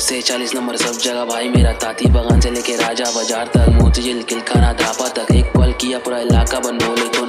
से चालीस नंबर सब जगह भाई, मेरा ताती बगान से लेके राजा बाज़ार तक, मोती जिल किलखाना धापा तक। एक पल किया पूरा इलाका बन बोले तो